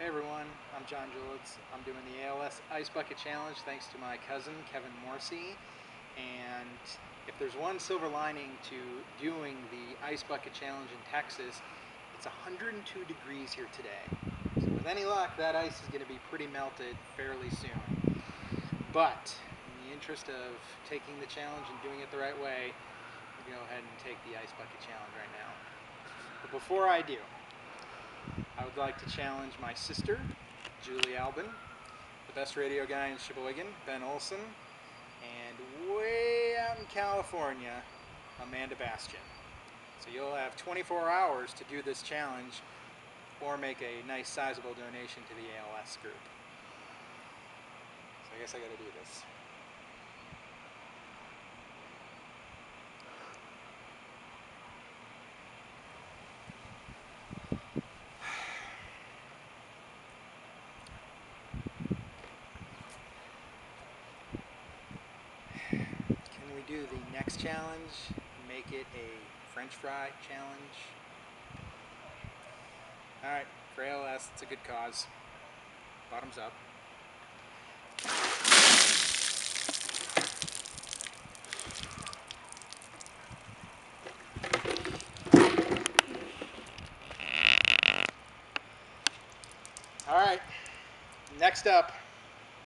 Hey everyone, I'm John Julitz. I'm doing the ALS Ice Bucket Challenge thanks to my cousin Kevin Morsey. And if there's one silver lining to doing the Ice Bucket Challenge in Texas, it's 102 degrees here today. So with any luck, that ice is going to be pretty melted fairly soon. But in the interest of taking the challenge and doing it the right way, we'll go ahead and take the Ice Bucket Challenge right now. But before I do, like to challenge my sister, Julie Albin, the best radio guy in Sheboygan, Ben Olson, and way out in California, Amanda Bastian. So you'll have 24 hours to do this challenge or make a nice sizable donation to the ALS group. So I guess I gotta do this. Do the next challenge? Make it a french fry challenge? Alright, for ALS, it's a good cause. Bottoms up. Alright, next up,